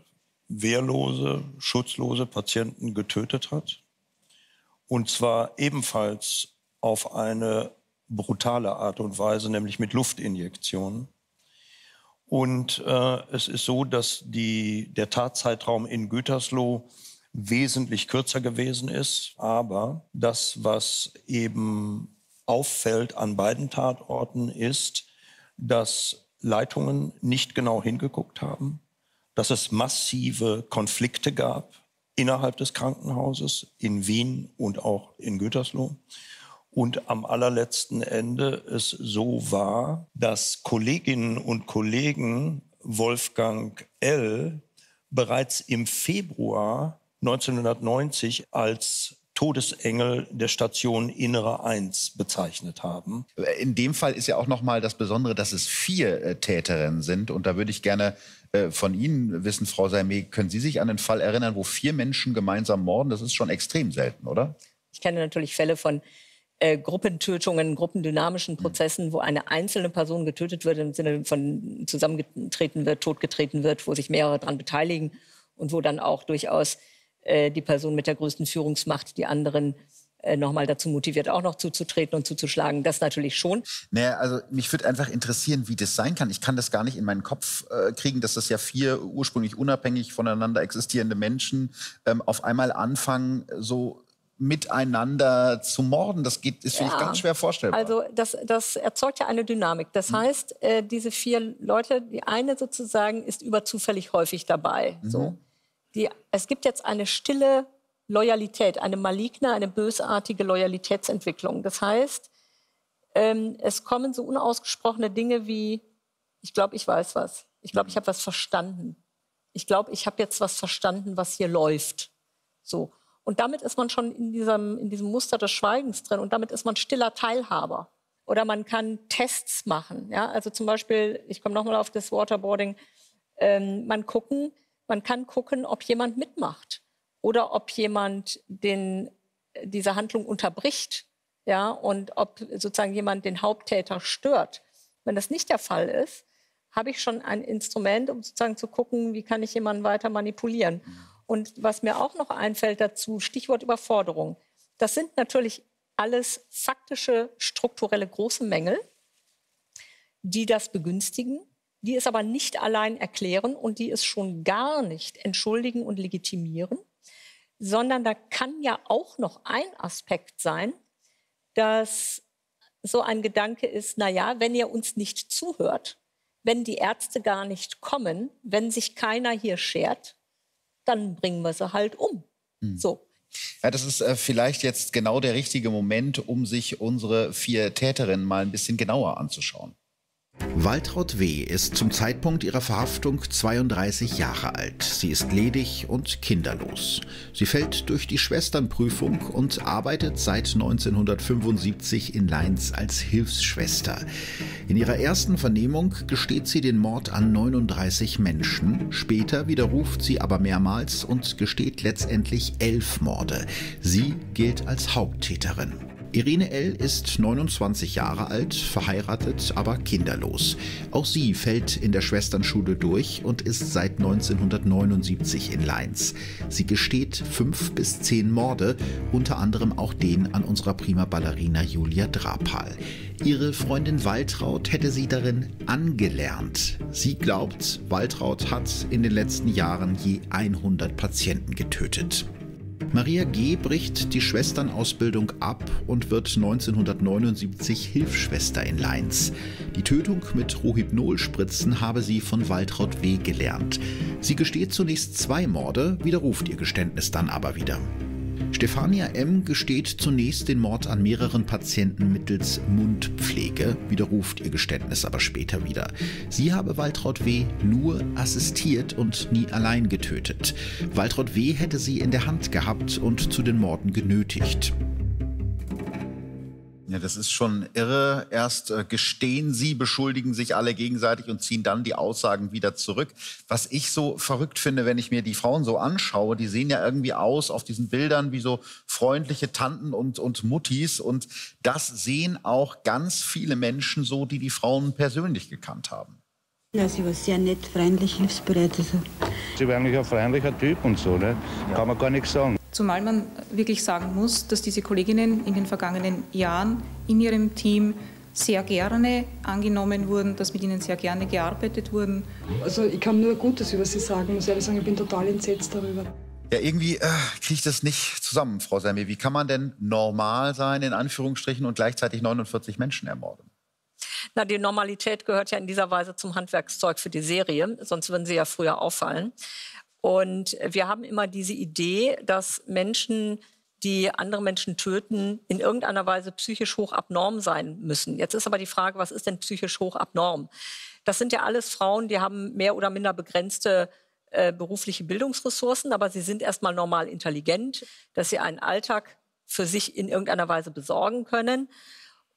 D: wehrlose, schutzlose Patienten getötet hat. Und zwar ebenfalls auf eine brutale Art und Weise, nämlich mit Luftinjektionen. Und äh, es ist so, dass die, der Tatzeitraum in Gütersloh wesentlich kürzer gewesen ist. Aber das, was eben auffällt an beiden Tatorten, ist, dass Leitungen nicht genau hingeguckt haben, dass es massive Konflikte gab innerhalb des Krankenhauses in Wien und auch in Gütersloh und am allerletzten Ende es so war, dass Kolleginnen und Kollegen Wolfgang L. bereits im Februar 1990 als Todesengel der Station Innere 1 bezeichnet haben.
A: In dem Fall ist ja auch noch mal das Besondere, dass es vier äh, Täterinnen sind. Und da würde ich gerne äh, von Ihnen wissen, Frau Saimé, können Sie sich an den Fall erinnern, wo vier Menschen gemeinsam morden? Das ist schon extrem selten, oder?
B: Ich kenne natürlich Fälle von äh, Gruppentötungen, gruppendynamischen Prozessen, wo eine einzelne Person getötet wird, im Sinne von zusammengetreten wird, totgetreten wird, wo sich mehrere daran beteiligen und wo dann auch durchaus äh, die Person mit der größten Führungsmacht die anderen äh, nochmal dazu motiviert, auch noch zuzutreten und zuzuschlagen. Das natürlich schon.
A: Naja, also mich würde einfach interessieren, wie das sein kann. Ich kann das gar nicht in meinen Kopf äh, kriegen, dass das ja vier ursprünglich unabhängig voneinander existierende Menschen ähm, auf einmal anfangen, so miteinander zu morden. Das geht, ist, ja. finde ich, ganz schwer vorstellbar.
B: Also das, das erzeugt ja eine Dynamik. Das mhm. heißt, äh, diese vier Leute, die eine sozusagen ist überzufällig häufig dabei. Mhm. So. Die, es gibt jetzt eine stille Loyalität, eine maligne, eine bösartige Loyalitätsentwicklung. Das heißt, ähm, es kommen so unausgesprochene Dinge wie, ich glaube, ich weiß was. Ich glaube, ich habe was verstanden. Ich glaube, ich habe jetzt was verstanden, was hier läuft. So. Und damit ist man schon in diesem, in diesem Muster des Schweigens drin und damit ist man stiller Teilhaber. Oder man kann Tests machen. Ja? Also zum Beispiel, ich komme nochmal auf das Waterboarding, ähm, man, gucken, man kann gucken, ob jemand mitmacht oder ob jemand den, diese Handlung unterbricht ja? und ob sozusagen jemand den Haupttäter stört. Wenn das nicht der Fall ist, habe ich schon ein Instrument, um sozusagen zu gucken, wie kann ich jemanden weiter manipulieren. Mhm. Und was mir auch noch einfällt dazu, Stichwort Überforderung. Das sind natürlich alles faktische, strukturelle große Mängel, die das begünstigen, die es aber nicht allein erklären und die es schon gar nicht entschuldigen und legitimieren, sondern da kann ja auch noch ein Aspekt sein, dass so ein Gedanke ist, na ja, wenn ihr uns nicht zuhört, wenn die Ärzte gar nicht kommen, wenn sich keiner hier schert, dann bringen wir sie halt um. Mhm. So.
A: Ja, das ist äh, vielleicht jetzt genau der richtige Moment, um sich unsere vier Täterinnen mal ein bisschen genauer anzuschauen.
C: Waltraud W. ist zum Zeitpunkt ihrer Verhaftung 32 Jahre alt. Sie ist ledig und kinderlos. Sie fällt durch die Schwesternprüfung und arbeitet seit 1975 in Leins als Hilfsschwester. In ihrer ersten Vernehmung gesteht sie den Mord an 39 Menschen. Später widerruft sie aber mehrmals und gesteht letztendlich elf Morde. Sie gilt als Haupttäterin. Irene L. ist 29 Jahre alt, verheiratet, aber kinderlos. Auch sie fällt in der Schwesternschule durch und ist seit 1979 in Leins. Sie gesteht fünf bis zehn Morde, unter anderem auch den an unserer prima Ballerina Julia Drapal. Ihre Freundin Waltraud hätte sie darin angelernt. Sie glaubt, Waltraud hat in den letzten Jahren je 100 Patienten getötet. Maria G. bricht die Schwesternausbildung ab und wird 1979 Hilfsschwester in Leins. Die Tötung mit Rohypnol-Spritzen habe sie von Waltraud W. gelernt. Sie gesteht zunächst zwei Morde, widerruft ihr Geständnis dann aber wieder. Stefania M. gesteht zunächst den Mord an mehreren Patienten mittels Mundpflege, widerruft ihr Geständnis aber später wieder. Sie habe Waltraud W. nur assistiert und nie allein getötet. Waltraud W. hätte sie in der Hand gehabt und zu den Morden genötigt.
A: Ja, das ist schon irre. Erst äh, gestehen sie, beschuldigen sich alle gegenseitig und ziehen dann die Aussagen wieder zurück. Was ich so verrückt finde, wenn ich mir die Frauen so anschaue, die sehen ja irgendwie aus auf diesen Bildern wie so freundliche Tanten und, und Muttis. Und das sehen auch ganz viele Menschen so, die die Frauen persönlich gekannt haben.
G: Ja, sie war sehr nett, freundlich, hilfsbereit. Also.
H: Sie war eigentlich ein freundlicher Typ und so, ne? kann man gar nichts sagen.
I: Zumal man wirklich sagen muss, dass diese Kolleginnen in den vergangenen Jahren in ihrem Team sehr gerne angenommen wurden, dass mit ihnen sehr gerne gearbeitet wurden.
J: Also ich kann nur Gutes über sie sagen, muss ehrlich sagen, ich bin total entsetzt darüber.
A: Ja, irgendwie äh, kriege ich das nicht zusammen, Frau Semmi. Wie kann man denn normal sein, in Anführungsstrichen, und gleichzeitig 49 Menschen ermorden?
B: Na, die Normalität gehört ja in dieser Weise zum Handwerkszeug für die Serie, sonst würden sie ja früher auffallen. Und wir haben immer diese Idee, dass Menschen, die andere Menschen töten, in irgendeiner Weise psychisch hoch abnorm sein müssen. Jetzt ist aber die Frage, was ist denn psychisch hoch abnorm? Das sind ja alles Frauen, die haben mehr oder minder begrenzte äh, berufliche Bildungsressourcen, aber sie sind erstmal normal intelligent, dass sie einen Alltag für sich in irgendeiner Weise besorgen können.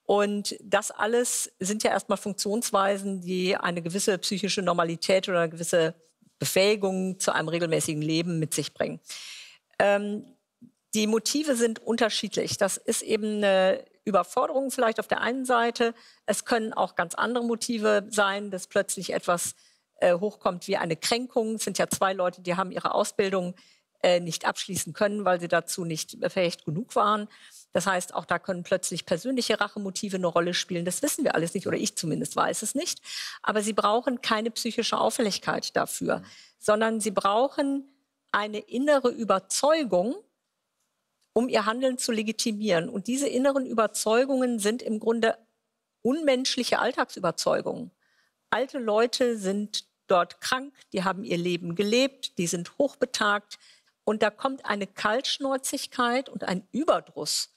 B: Und das alles sind ja erstmal Funktionsweisen, die eine gewisse psychische Normalität oder eine gewisse Befähigung zu einem regelmäßigen Leben mit sich bringen. Ähm, die Motive sind unterschiedlich. Das ist eben eine Überforderung vielleicht auf der einen Seite. Es können auch ganz andere Motive sein, dass plötzlich etwas äh, hochkommt wie eine Kränkung. Es sind ja zwei Leute, die haben ihre Ausbildung nicht abschließen können, weil sie dazu nicht befähigt genug waren. Das heißt, auch da können plötzlich persönliche Rachemotive eine Rolle spielen. Das wissen wir alles nicht oder ich zumindest weiß es nicht. Aber sie brauchen keine psychische Auffälligkeit dafür, sondern sie brauchen eine innere Überzeugung, um ihr Handeln zu legitimieren. Und diese inneren Überzeugungen sind im Grunde unmenschliche Alltagsüberzeugungen. Alte Leute sind dort krank, die haben ihr Leben gelebt, die sind hochbetagt. Und da kommt eine Kaltschnäuzigkeit und ein Überdruss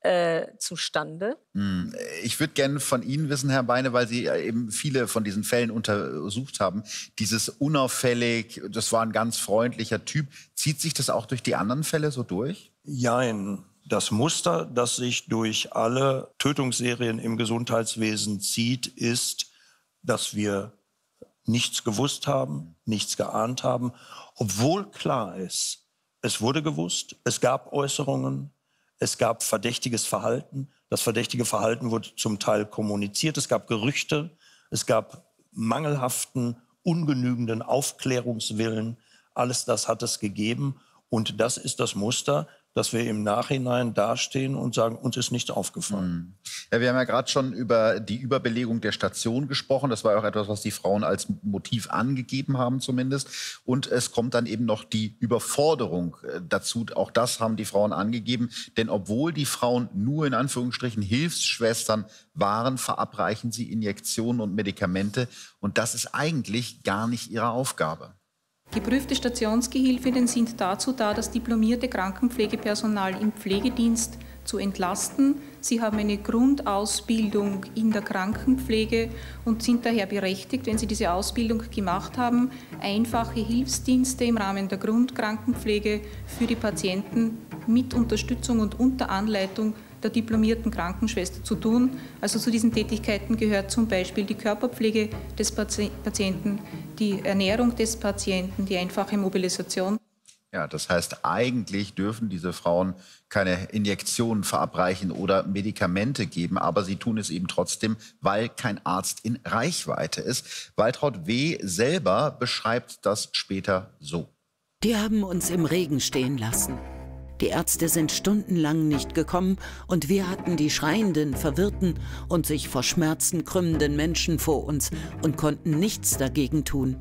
B: äh, zustande.
A: Hm, ich würde gerne von Ihnen wissen, Herr Beine, weil Sie eben viele von diesen Fällen untersucht haben. Dieses unauffällig, das war ein ganz freundlicher Typ. Zieht sich das auch durch die anderen Fälle so durch?
D: Jein. Das Muster, das sich durch alle Tötungsserien im Gesundheitswesen zieht, ist, dass wir nichts gewusst haben, nichts geahnt haben, obwohl klar ist, es wurde gewusst, es gab Äußerungen, es gab verdächtiges Verhalten. Das verdächtige Verhalten wurde zum Teil kommuniziert. Es gab Gerüchte. Es gab mangelhaften, ungenügenden Aufklärungswillen. Alles das hat es gegeben. Und das ist das Muster, dass wir im Nachhinein dastehen und sagen, uns ist nichts aufgefallen. Hm.
A: Ja, wir haben ja gerade schon über die Überbelegung der Station gesprochen. Das war auch etwas, was die Frauen als Motiv angegeben haben zumindest. Und es kommt dann eben noch die Überforderung äh, dazu. Auch das haben die Frauen angegeben. Denn obwohl die Frauen nur in Anführungsstrichen Hilfsschwestern waren, verabreichen sie Injektionen und Medikamente. Und das ist eigentlich gar nicht ihre Aufgabe.
I: Geprüfte Stationsgehilfinnen sind dazu da, das diplomierte Krankenpflegepersonal im Pflegedienst zu entlasten. Sie haben eine Grundausbildung in der Krankenpflege und sind daher berechtigt, wenn sie diese Ausbildung gemacht haben, einfache Hilfsdienste im Rahmen der Grundkrankenpflege für die Patienten mit Unterstützung und unter Anleitung der diplomierten Krankenschwester zu tun. Also zu diesen Tätigkeiten gehört zum Beispiel die Körperpflege des Patienten, die Ernährung des Patienten, die einfache Mobilisation.
A: Ja, das heißt, eigentlich dürfen diese Frauen keine Injektionen verabreichen oder Medikamente geben, aber sie tun es eben trotzdem, weil kein Arzt in Reichweite ist. Waltraud W. selber beschreibt das später so.
E: Die haben uns im Regen stehen lassen. Die Ärzte sind stundenlang nicht gekommen und wir hatten die schreienden, verwirrten und sich vor Schmerzen krümmenden Menschen vor uns und konnten nichts dagegen tun.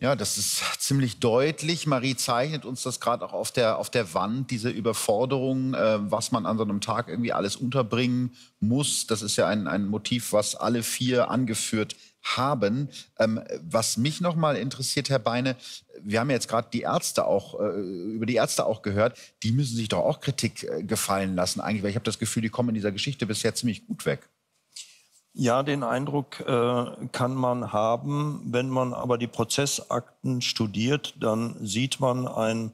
A: Ja, das ist ziemlich deutlich. Marie zeichnet uns das gerade auch auf der, auf der Wand, diese Überforderung, äh, was man an so einem Tag irgendwie alles unterbringen muss. Das ist ja ein, ein Motiv, was alle vier angeführt haben. Ähm, was mich noch mal interessiert, Herr Beine, wir haben jetzt gerade die Ärzte auch äh, über die Ärzte auch gehört. Die müssen sich doch auch Kritik äh, gefallen lassen eigentlich, weil ich habe das Gefühl, die kommen in dieser Geschichte bisher ziemlich gut weg.
D: Ja, den Eindruck äh, kann man haben. Wenn man aber die Prozessakten studiert, dann sieht man ein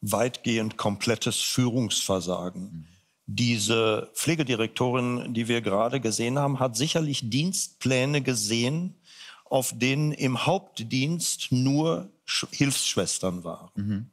D: weitgehend komplettes Führungsversagen. Mhm. Diese Pflegedirektorin, die wir gerade gesehen haben, hat sicherlich Dienstpläne gesehen, auf denen im Hauptdienst nur Hilfsschwestern waren. Mhm.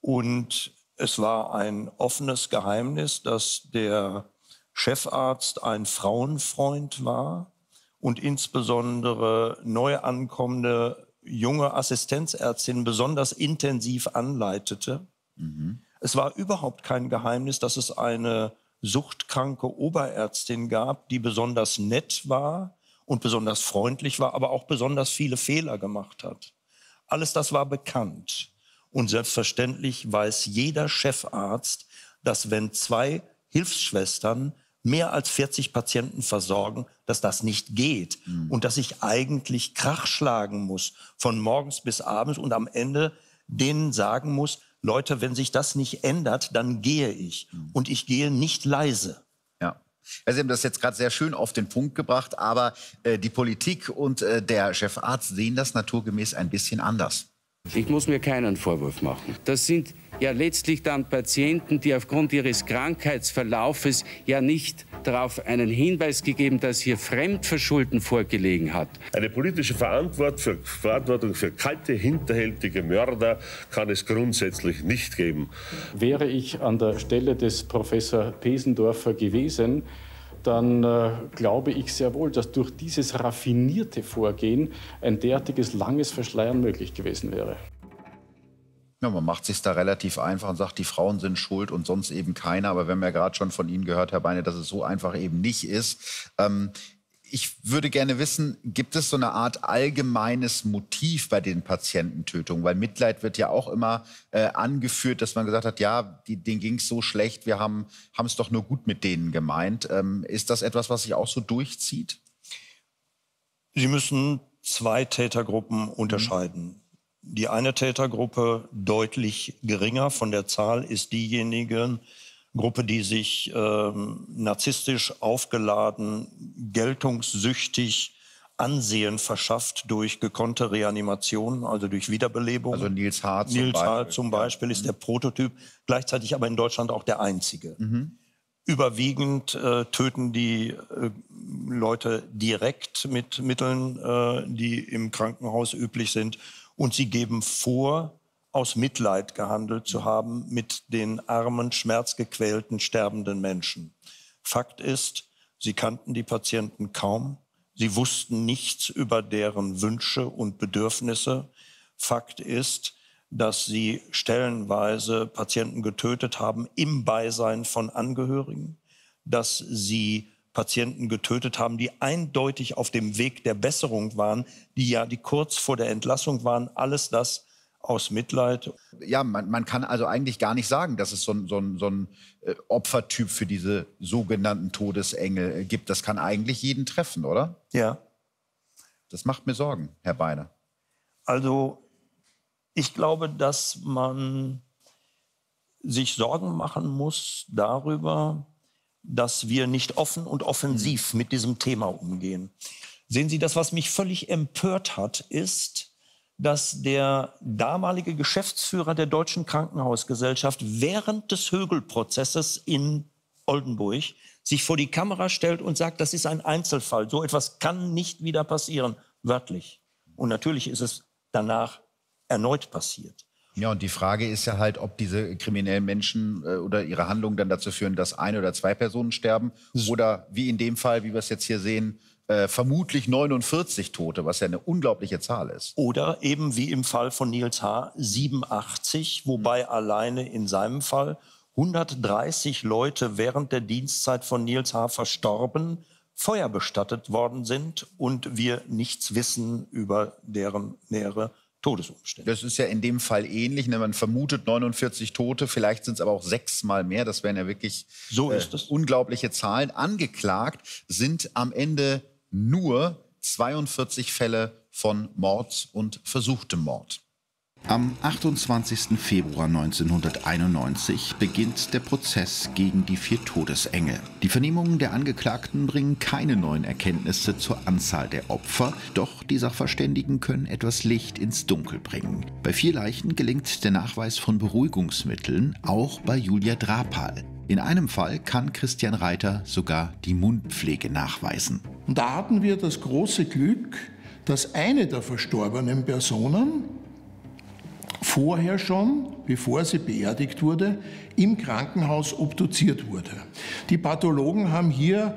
D: Und es war ein offenes Geheimnis, dass der Chefarzt ein Frauenfreund war und insbesondere neu ankommende junge Assistenzärztin besonders intensiv anleitete. Mhm. Es war überhaupt kein Geheimnis, dass es eine suchtkranke Oberärztin gab, die besonders nett war und besonders freundlich war, aber auch besonders viele Fehler gemacht hat. Alles das war bekannt. Und selbstverständlich weiß jeder Chefarzt, dass wenn zwei Hilfsschwestern mehr als 40 Patienten versorgen, dass das nicht geht mhm. und dass ich eigentlich Krach schlagen muss von morgens bis abends und am Ende denen sagen muss, Leute, wenn sich das nicht ändert, dann gehe ich mhm. und ich gehe nicht leise.
A: Ja. Also Sie haben das jetzt gerade sehr schön auf den Punkt gebracht, aber äh, die Politik und äh, der Chefarzt sehen das naturgemäß ein bisschen anders.
H: Ich muss mir keinen Vorwurf machen. Das sind ja letztlich dann Patienten, die aufgrund ihres Krankheitsverlaufes ja nicht darauf einen Hinweis gegeben, dass hier Fremdverschulden vorgelegen hat.
K: Eine politische Verantwortung für kalte, hinterhältige Mörder kann es grundsätzlich nicht geben.
L: Wäre ich an der Stelle des Professor Pesendorfer gewesen, dann äh, glaube ich sehr wohl, dass durch dieses raffinierte Vorgehen ein derartiges langes Verschleiern möglich gewesen wäre.
A: Ja, man macht sich da relativ einfach und sagt, die Frauen sind schuld und sonst eben keiner. Aber wir haben ja gerade schon von Ihnen gehört, Herr Beine, dass es so einfach eben nicht ist. Ähm, ich würde gerne wissen, gibt es so eine Art allgemeines Motiv bei den Patiententötungen? Weil Mitleid wird ja auch immer äh, angeführt, dass man gesagt hat, ja, die, denen ging es so schlecht, wir haben es doch nur gut mit denen gemeint. Ähm, ist das etwas, was sich auch so durchzieht?
D: Sie müssen zwei Tätergruppen unterscheiden. Mhm. Die eine Tätergruppe deutlich geringer von der Zahl ist diejenige, Gruppe, die sich ähm, narzisstisch aufgeladen, geltungssüchtig Ansehen verschafft durch gekonnte Reanimation, also durch Wiederbelebung.
A: Also Nils H.
D: zum Nils Beispiel. H. zum Beispiel ist der Prototyp, gleichzeitig aber in Deutschland auch der einzige. Mhm. Überwiegend äh, töten die äh, Leute direkt mit Mitteln, äh, die im Krankenhaus üblich sind. Und sie geben vor, aus Mitleid gehandelt zu haben mit den armen, schmerzgequälten, sterbenden Menschen. Fakt ist, sie kannten die Patienten kaum. Sie wussten nichts über deren Wünsche und Bedürfnisse. Fakt ist, dass sie stellenweise Patienten getötet haben im Beisein von Angehörigen, dass sie Patienten getötet haben, die eindeutig auf dem Weg der Besserung waren, die ja die kurz vor der Entlassung waren. Alles das aus Mitleid.
A: Ja, man, man, kann also eigentlich gar nicht sagen, dass es so, so so ein äh, Opfertyp für diese sogenannten Todesengel äh, gibt. Das kann eigentlich jeden treffen, oder?
D: Ja.
A: Das macht mir Sorgen, Herr Beiner.
D: Also ich glaube, dass man sich Sorgen machen muss darüber, dass wir nicht offen und offensiv mit diesem Thema umgehen. Sehen Sie, das, was mich völlig empört hat, ist, dass der damalige Geschäftsführer der Deutschen Krankenhausgesellschaft während des Högel-Prozesses in Oldenburg sich vor die Kamera stellt und sagt, das ist ein Einzelfall. So etwas kann nicht wieder passieren, wörtlich. Und natürlich ist es danach erneut passiert.
A: Ja, und die Frage ist ja halt, ob diese kriminellen Menschen äh, oder ihre Handlungen dann dazu führen, dass eine oder zwei Personen sterben oder wie in dem Fall, wie wir es jetzt hier sehen, äh, vermutlich 49 Tote, was ja eine unglaubliche Zahl ist.
D: Oder eben wie im Fall von Nils H. 87, wobei mhm. alleine in seinem Fall 130 Leute während der Dienstzeit von Nils H. verstorben, feuerbestattet worden sind und wir nichts wissen über deren nähere Todesumstände.
A: Das ist ja in dem Fall ähnlich. Ne? Man vermutet 49 Tote, vielleicht sind es aber auch sechsmal mehr. Das wären ja wirklich
D: so äh,
A: unglaubliche Zahlen. Angeklagt sind am Ende nur 42 Fälle von Mord und versuchtem Mord.
C: Am 28. Februar 1991 beginnt der Prozess gegen die vier Todesengel. Die Vernehmungen der Angeklagten bringen keine neuen Erkenntnisse zur Anzahl der Opfer, doch die Sachverständigen können etwas Licht ins Dunkel bringen. Bei vier Leichen gelingt der Nachweis von Beruhigungsmitteln, auch bei Julia Drapal. In einem Fall kann Christian Reiter sogar die Mundpflege nachweisen.
F: Und da hatten wir das große Glück, dass eine der verstorbenen Personen vorher schon, bevor sie beerdigt wurde, im Krankenhaus obduziert wurde. Die Pathologen haben hier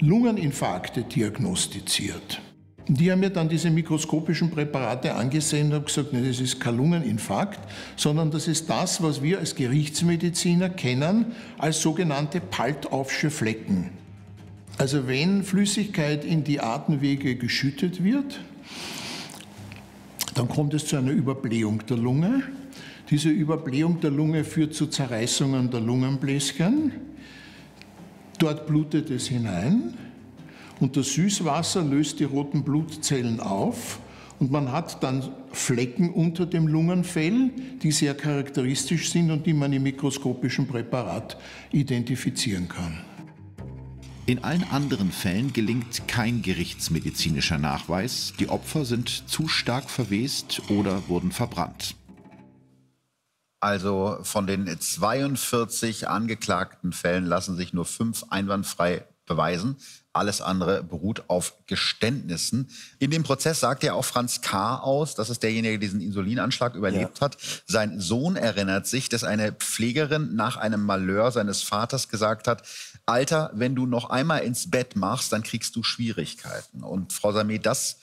F: Lungeninfarkte diagnostiziert. Die haben mir dann diese mikroskopischen Präparate angesehen und haben gesagt, nee, das ist kein Lungeninfarkt, sondern das ist das, was wir als Gerichtsmediziner kennen als sogenannte Paltaufsche Flecken. Also wenn Flüssigkeit in die Atemwege geschüttet wird, dann kommt es zu einer Überblähung der Lunge. Diese Überblähung der Lunge führt zu Zerreißungen der Lungenbläschen. Dort blutet es hinein und das Süßwasser löst die roten Blutzellen auf und man hat dann Flecken unter dem Lungenfell, die sehr charakteristisch sind und die man im mikroskopischen Präparat identifizieren kann.
C: In allen anderen Fällen gelingt kein gerichtsmedizinischer Nachweis. Die Opfer sind zu stark verwest oder wurden verbrannt.
A: Also von den 42 angeklagten Fällen lassen sich nur fünf einwandfrei beweisen. Alles andere beruht auf Geständnissen. In dem Prozess sagt ja auch Franz K. aus, das ist derjenige, der diesen Insulinanschlag überlebt ja. hat. Sein Sohn erinnert sich, dass eine Pflegerin nach einem Malheur seines Vaters gesagt hat, Alter, wenn du noch einmal ins Bett machst, dann kriegst du Schwierigkeiten. Und Frau Sameh, das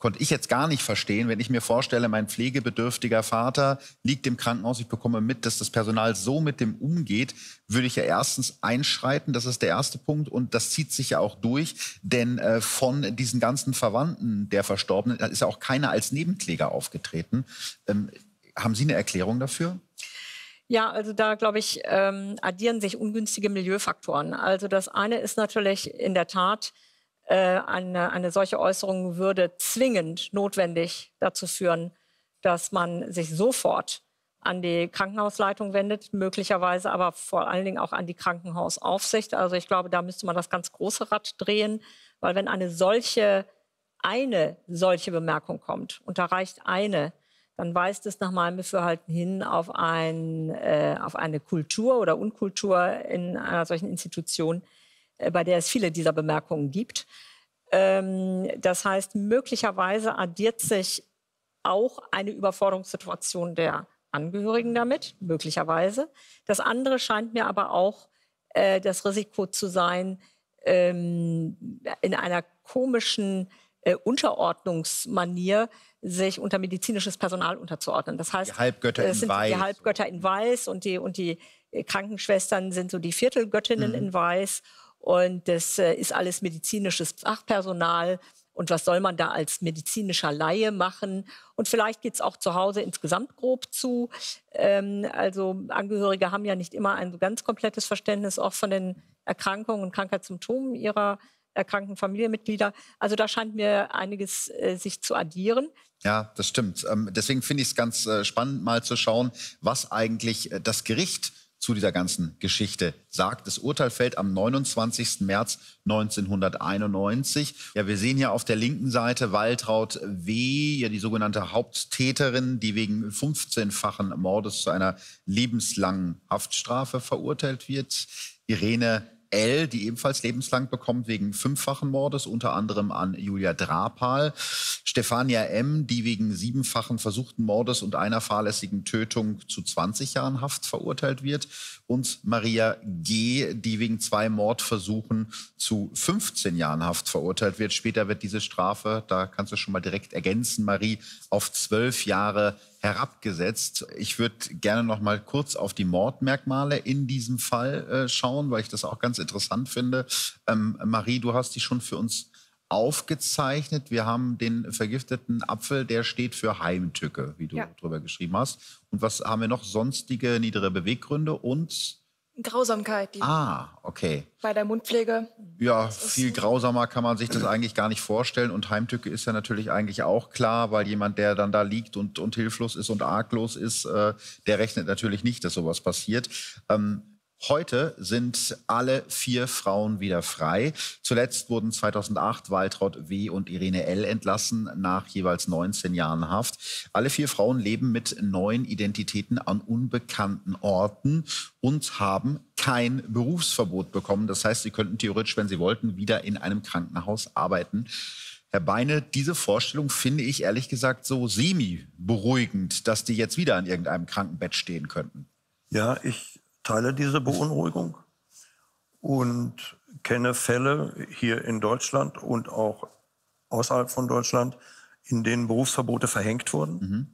A: konnte ich jetzt gar nicht verstehen, wenn ich mir vorstelle, mein pflegebedürftiger Vater liegt im Krankenhaus, ich bekomme mit, dass das Personal so mit dem umgeht, würde ich ja erstens einschreiten, das ist der erste Punkt und das zieht sich ja auch durch, denn äh, von diesen ganzen Verwandten der Verstorbenen ist ja auch keiner als Nebenkläger aufgetreten. Ähm, haben Sie eine Erklärung dafür?
B: Ja, also da glaube ich, ähm, addieren sich ungünstige Milieufaktoren. Also das eine ist natürlich in der Tat, äh, eine, eine solche Äußerung würde zwingend notwendig dazu führen, dass man sich sofort an die Krankenhausleitung wendet, möglicherweise aber vor allen Dingen auch an die Krankenhausaufsicht. Also ich glaube, da müsste man das ganz große Rad drehen, weil wenn eine solche, eine solche Bemerkung kommt, und da reicht eine, dann weist es nach meinem Befürhalten hin auf, ein, äh, auf eine Kultur oder Unkultur in einer solchen Institution, äh, bei der es viele dieser Bemerkungen gibt. Ähm, das heißt, möglicherweise addiert sich auch eine Überforderungssituation der Angehörigen damit, möglicherweise. Das andere scheint mir aber auch äh, das Risiko zu sein, ähm, in einer komischen äh, Unterordnungsmanier sich unter medizinisches Personal unterzuordnen. Das heißt,
A: die Halbgötter
B: es sind
A: in Weiß.
B: die Halbgötter in Weiß und die, und die äh, Krankenschwestern sind so die Viertelgöttinnen mhm. in Weiß. Und das äh, ist alles medizinisches Fachpersonal. Und was soll man da als medizinischer Laie machen? Und vielleicht geht es auch zu Hause insgesamt grob zu. Ähm, also Angehörige haben ja nicht immer ein ganz komplettes Verständnis auch von den Erkrankungen und Krankheitssymptomen ihrer erkrankten Familienmitglieder. Also da scheint mir einiges äh, sich zu addieren.
A: Ja, das stimmt. Ähm, deswegen finde ich es ganz äh, spannend, mal zu schauen, was eigentlich äh, das Gericht zu dieser ganzen Geschichte sagt. Das Urteil fällt am 29. März 1991. Ja, wir sehen hier auf der linken Seite Waltraud W., ja die sogenannte Haupttäterin, die wegen 15-fachen Mordes zu einer lebenslangen Haftstrafe verurteilt wird. Irene L., die ebenfalls lebenslang bekommt wegen fünffachen Mordes, unter anderem an Julia Drapal. Stefania M., die wegen siebenfachen versuchten Mordes und einer fahrlässigen Tötung zu 20 Jahren Haft verurteilt wird. Und Maria G., die wegen zwei Mordversuchen zu 15 Jahren Haft verurteilt wird. Später wird diese Strafe, da kannst du schon mal direkt ergänzen, Marie, auf zwölf Jahre herabgesetzt. Ich würde gerne noch mal kurz auf die Mordmerkmale in diesem Fall äh, schauen, weil ich das auch ganz interessant finde. Ähm, Marie, du hast die schon für uns aufgezeichnet. Wir haben den vergifteten Apfel, der steht für Heimtücke, wie du ja. drüber geschrieben hast. Und was haben wir noch? Sonstige niedere Beweggründe und
M: Grausamkeit.
A: ah, okay.
M: Bei der Mundpflege.
A: Ja, viel grausamer kann man sich das eigentlich gar nicht vorstellen. Und Heimtücke ist ja natürlich eigentlich auch klar, weil jemand, der dann da liegt und, und hilflos ist und arglos ist, äh, der rechnet natürlich nicht, dass sowas passiert. Ähm, Heute sind alle vier Frauen wieder frei. Zuletzt wurden 2008 Waltraud W. und Irene L. entlassen nach jeweils 19 Jahren Haft. Alle vier Frauen leben mit neuen Identitäten an unbekannten Orten und haben kein Berufsverbot bekommen. Das heißt, sie könnten theoretisch, wenn sie wollten, wieder in einem Krankenhaus arbeiten. Herr Beine, diese Vorstellung finde ich ehrlich gesagt so semi-beruhigend, dass die jetzt wieder an irgendeinem Krankenbett stehen könnten.
D: Ja, ich teile diese Beunruhigung und kenne Fälle hier in Deutschland und auch außerhalb von Deutschland, in denen Berufsverbote verhängt wurden, mhm.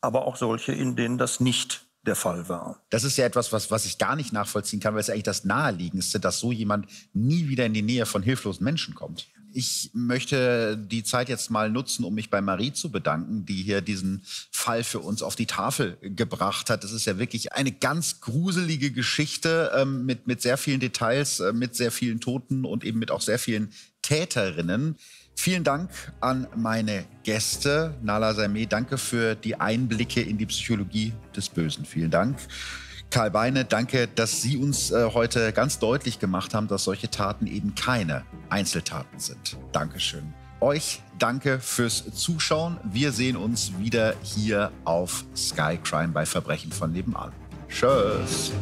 D: aber auch solche, in denen das nicht der Fall war.
A: Das ist ja etwas, was, was ich gar nicht nachvollziehen kann, weil es eigentlich das Naheliegendste, dass so jemand nie wieder in die Nähe von hilflosen Menschen kommt. Ich möchte die Zeit jetzt mal nutzen, um mich bei Marie zu bedanken, die hier diesen Fall für uns auf die Tafel gebracht hat. Das ist ja wirklich eine ganz gruselige Geschichte ähm, mit, mit sehr vielen Details, äh, mit sehr vielen Toten und eben mit auch sehr vielen Täterinnen. Vielen Dank an meine Gäste. Nala Saimeh, danke für die Einblicke in die Psychologie des Bösen. Vielen Dank. Karl Beine, danke, dass Sie uns äh, heute ganz deutlich gemacht haben, dass solche Taten eben keine Einzeltaten sind. Dankeschön. Euch danke fürs Zuschauen. Wir sehen uns wieder hier auf Sky Crime bei Verbrechen von nebenan. Tschüss.